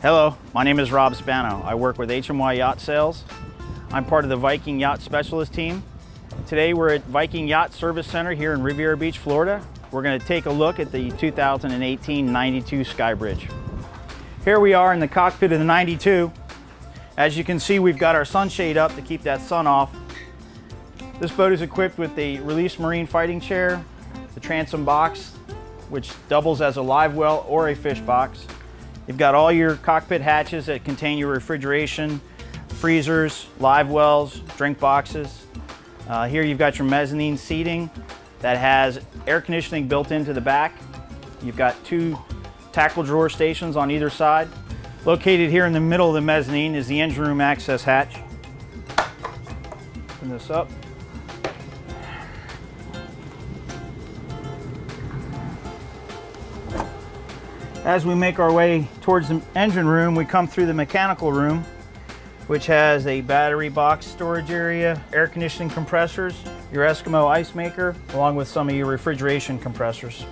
Hello, my name is Rob Spano. I work with HMY Yacht Sales. I'm part of the Viking Yacht Specialist team. Today we're at Viking Yacht Service Center here in Riviera Beach, Florida. We're going to take a look at the 2018 92 Skybridge. Here we are in the cockpit of the 92. As you can see, we've got our sunshade up to keep that sun off. This boat is equipped with the Release Marine fighting chair, the transom box, which doubles as a live well or a fish box. You've got all your cockpit hatches that contain your refrigeration, freezers, live wells, drink boxes. Uh, here you've got your mezzanine seating that has air conditioning built into the back. You've got two tackle drawer stations on either side. Located here in the middle of the mezzanine is the engine room access hatch. Open this up. As we make our way towards the engine room, we come through the mechanical room, which has a battery box storage area, air conditioning compressors, your Eskimo ice maker, along with some of your refrigeration compressors.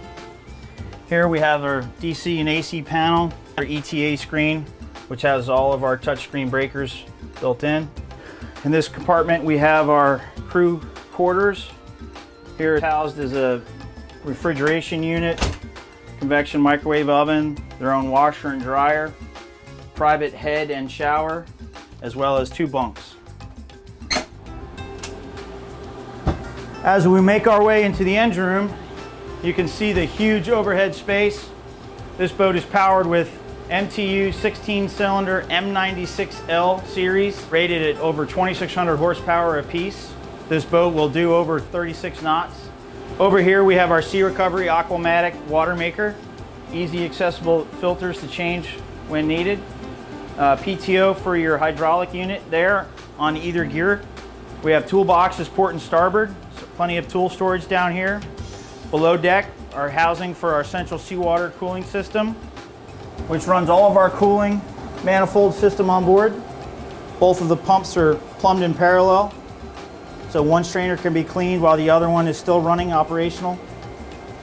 Here we have our DC and AC panel, our ETA screen, which has all of our touchscreen breakers built in. In this compartment, we have our crew quarters. Here housed is a refrigeration unit, convection microwave oven, their own washer and dryer, private head and shower, as well as two bunks. As we make our way into the engine room, you can see the huge overhead space. This boat is powered with MTU 16 cylinder M96L series, rated at over 2,600 horsepower apiece. This boat will do over 36 knots. Over here we have our Sea Recovery Aquamatic water maker. Easy accessible filters to change when needed. Uh, PTO for your hydraulic unit there on either gear. We have toolboxes port and starboard, so plenty of tool storage down here. Below deck, our housing for our central seawater cooling system, which runs all of our cooling manifold system on board. Both of the pumps are plumbed in parallel, so one strainer can be cleaned while the other one is still running operational.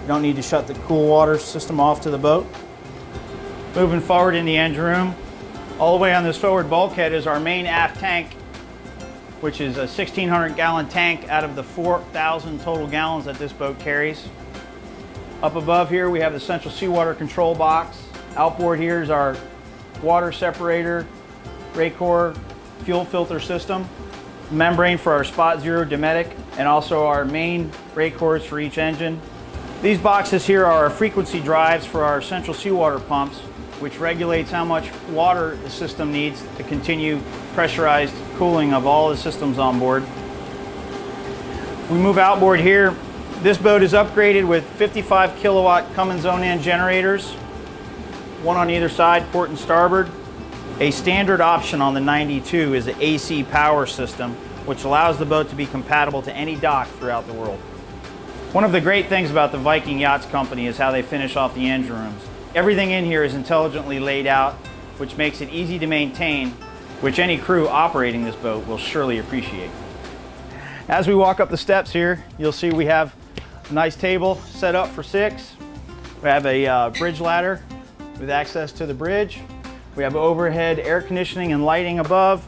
You don't need to shut the cool water system off to the boat. Moving forward in the engine room, all the way on this forward bulkhead is our main aft tank, which is a 1600 gallon tank out of the 4,000 total gallons that this boat carries. Up above here we have the central seawater control box. Outboard here is our water separator, Racor fuel filter system, membrane for our Spot Zero Dometic, and also our main Racors for each engine. These boxes here are our frequency drives for our central seawater pumps, which regulates how much water the system needs to continue pressurized cooling of all the systems on board. We move outboard here. This boat is upgraded with 55 kilowatt Cummins Onan generators, one on either side, port and starboard. A standard option on the 92 is the AC power system, which allows the boat to be compatible to any dock throughout the world. One of the great things about the Viking Yachts Company is how they finish off the engine rooms. Everything in here is intelligently laid out, which makes it easy to maintain, which any crew operating this boat will surely appreciate. As we walk up the steps here, you'll see we have a nice table set up for six. We have a uh, bridge ladder with access to the bridge. We have overhead air conditioning and lighting above,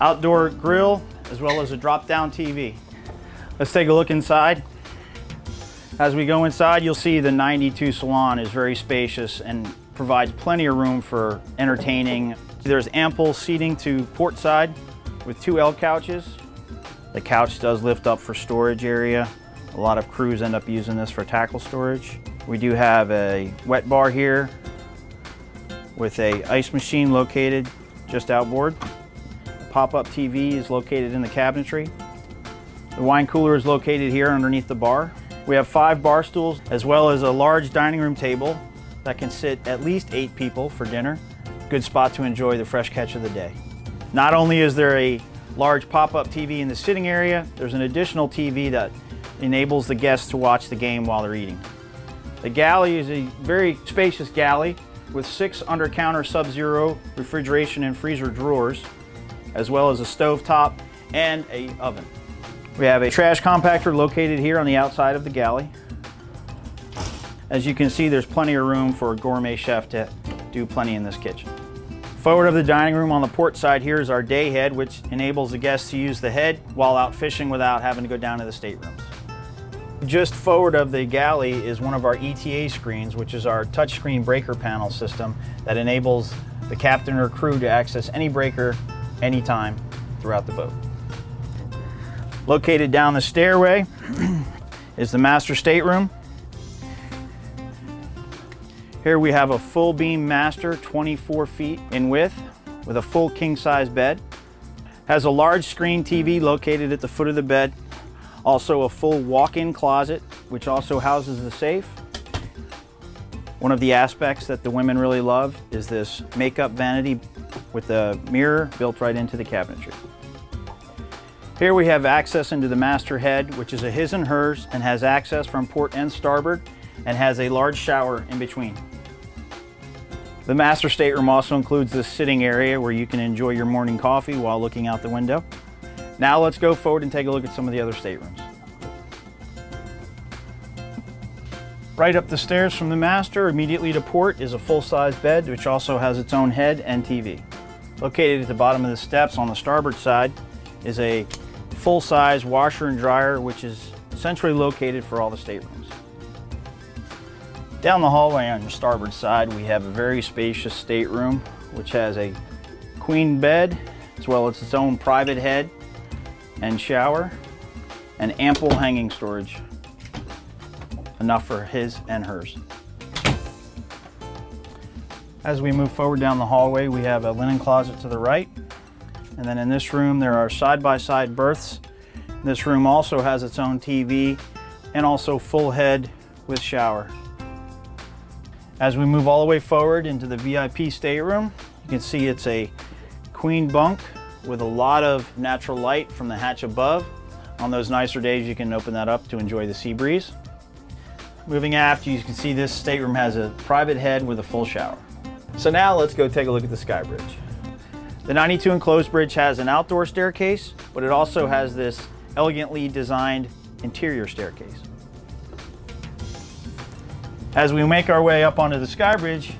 outdoor grill, as well as a drop-down TV. Let's take a look inside. As we go inside, you'll see the 92 salon is very spacious and provides plenty of room for entertaining. There's ample seating to port side with two L couches. The couch does lift up for storage area. A lot of crews end up using this for tackle storage. We do have a wet bar here with a ice machine located just outboard. Pop-up TV is located in the cabinetry. The wine cooler is located here underneath the bar. We have five bar stools as well as a large dining room table that can sit at least eight people for dinner. Good spot to enjoy the fresh catch of the day. Not only is there a large pop-up TV in the sitting area, there's an additional TV that enables the guests to watch the game while they're eating. The galley is a very spacious galley with six under-counter Sub-Zero refrigeration and freezer drawers, as well as a stove top and a oven. We have a trash compactor located here on the outside of the galley. As you can see, there's plenty of room for a gourmet chef to do plenty in this kitchen. Forward of the dining room on the port side here is our day head, which enables the guests to use the head while out fishing without having to go down to the staterooms. Just forward of the galley is one of our ETA screens, which is our touchscreen breaker panel system that enables the captain or crew to access any breaker anytime throughout the boat. Located down the stairway is the master stateroom. Here we have a full beam master, 24 feet in width, with a full king size bed. Has a large screen TV located at the foot of the bed. Also a full walk-in closet, which also houses the safe. One of the aspects that the women really love is this makeup vanity with a mirror built right into the cabinetry. Here we have access into the master head, which is a his and hers and has access from port and starboard and has a large shower in between. The master stateroom also includes this sitting area where you can enjoy your morning coffee while looking out the window. Now let's go forward and take a look at some of the other staterooms. Right up the stairs from the master, immediately to port, is a full-size bed, which also has its own head and TV. Located at the bottom of the steps on the starboard side is a full-size washer and dryer, which is centrally located for all the staterooms. Down the hallway on your starboard side, we have a very spacious stateroom, which has a queen bed, as well as its own private head and shower, and ample hanging storage, enough for his and hers. As we move forward down the hallway, we have a linen closet to the right. And then in this room, there are side-by-side -side berths. This room also has its own TV and also full head with shower. As we move all the way forward into the VIP stateroom, you can see it's a queen bunk with a lot of natural light from the hatch above. On those nicer days, you can open that up to enjoy the sea breeze. Moving aft, you can see this stateroom has a private head with a full shower. So now let's go take a look at the Sky Bridge. The 92 enclosed bridge has an outdoor staircase, but it also has this elegantly designed interior staircase. As we make our way up onto the Sky Bridge,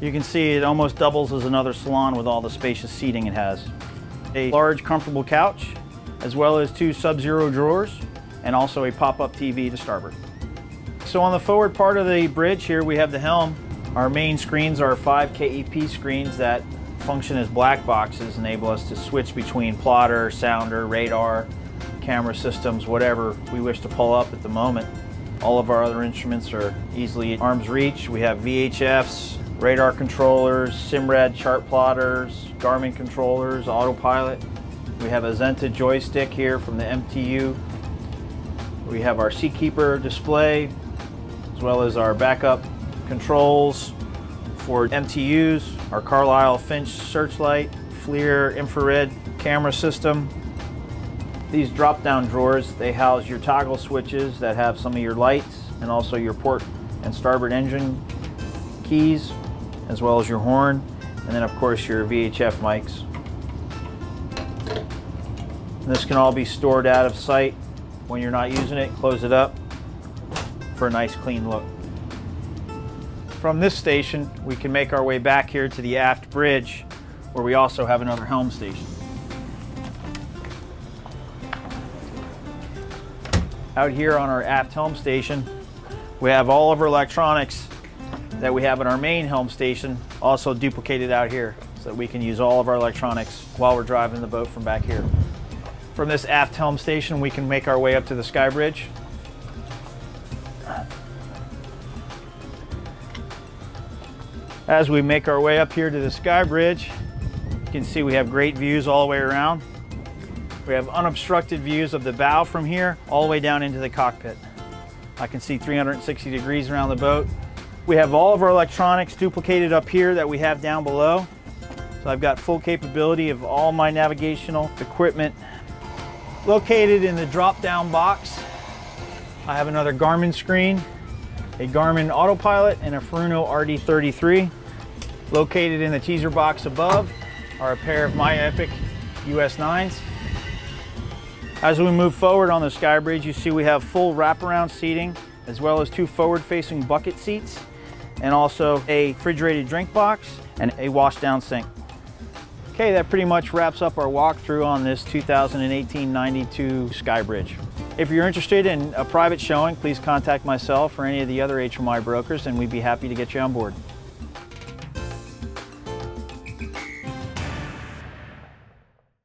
you can see it almost doubles as another salon with all the spacious seating it has. A large comfortable couch, as well as two sub-zero drawers, and also a pop-up TV to starboard. So on the forward part of the bridge here, we have the helm. Our main screens are five KEP screens that function as black boxes, enable us to switch between plotter, sounder, radar, camera systems, whatever we wish to pull up at the moment. All of our other instruments are easily arm's reach. We have VHFs, radar controllers, Simrad chart plotters, Garmin controllers, autopilot. We have a Xenta joystick here from the MTU. We have our Seakeeper display, as well as our backup controls for MTUs, our Carlisle Finch searchlight, FLIR infrared camera system, these drop down drawers, they house your toggle switches that have some of your lights and also your port and starboard engine keys, as well as your horn, and then of course your VHF mics. And this can all be stored out of sight when you're not using it. Close it up for a nice clean look. From this station, we can make our way back here to the aft bridge where we also have another helm station. Out here on our aft helm station, we have all of our electronics that we have in our main helm station also duplicated out here so that we can use all of our electronics while we're driving the boat from back here. From this aft helm station, we can make our way up to the sky bridge. As we make our way up here to the sky bridge, you can see we have great views all the way around. We have unobstructed views of the bow from here all the way down into the cockpit. I can see 360 degrees around the boat. We have all of our electronics duplicated up here that we have down below. So I've got full capability of all my navigational equipment. Located in the drop down box, I have another Garmin screen, a Garmin autopilot, and a Furuno RD33. Located in the teaser box above are a pair of MyEpic US 9s. As we move forward on the sky bridge, you see we have full wraparound seating, as well as two forward-facing bucket seats, and also a refrigerated drink box and a wash-down sink. Okay, that pretty much wraps up our walkthrough on this 2018-92 Skybridge. If you're interested in a private showing, please contact myself or any of the other HMY brokers and we'd be happy to get you on board.